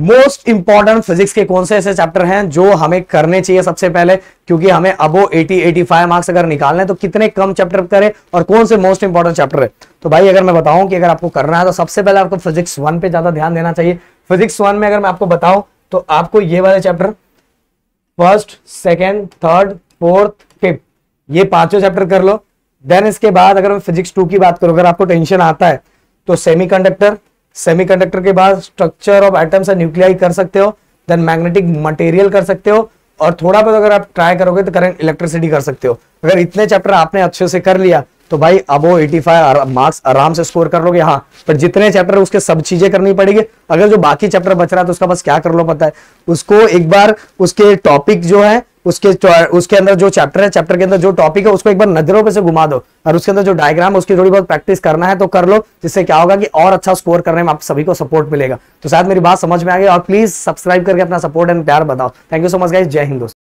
Most important physics के कौन से ऐसे चैप्टर हैं जो हमें करने चाहिए सबसे पहले? क्योंकि हमें अबो 80 85 मार्क्स अगर निकालने तो कितने कम चैप्टर करें और कौन से मोस्ट इंपॉर्टेंट चैप्टर है? तो भाई, अगर मैं बताऊँ कि अगर आपको करना है तो सबसे पहले आपको फिजिक्स वन पे ज़्यादा ध्यान देना चाहिए। फिजिक्स वन में अगर मैं आपको बताऊँ तो आपको ये वाले chapter first second third fourth fifth ये पाँचों चैप्टर कर लो। देन इसके बाद अगर मैं फिजिक्स टू की बात करूँ, अगर आपको टेंशन आता है तो सेमीकंडक्टर सेमीकंडक्टर के बाद structure of atoms and nuclei कर सकते हो देन मैग्नेटिक मटेरियल कर सकते हो, और थोड़ा बहुत अगर आप ट्राई करोगे तो करंट इलेक्ट्रिसिटी कर सकते हो। अगर इतने चैप्टर आपने अच्छे से कर लिया तो भाई अबो 85 मार्क्स आराम से स्कोर कर लोगे हाँ पर जितने चैप्टर उसके सब चीज़ें करनी पड़ेगी। अगर जो बाकी चैप्टर बच रहा है तो उसका बस क्या कर लो पता है? उसको एक बार उसके टॉपिक जो है उसके उसके अंदर जो चैप्टर है चैप्टर के अंदर जो टॉपिक है, उसको एक बार नज़रों पे से घुमा दो। और उसके अंदर जो डायग्राम है, उसकी थोड़ी बहुत प्रैक्टिस करना है तो कर लो, जिससे क्या होगा कि और अच्छा स्कोर करने में आप सभी को सपोर्ट मिलेगा। तो शायद मेरी बात समझ में आ गई, और प्लीज़ सब्सक्राइब करके अपना सपोर्ट एंड प्यार बताओ। Thank you so much guys जय हिंद दोस्तों।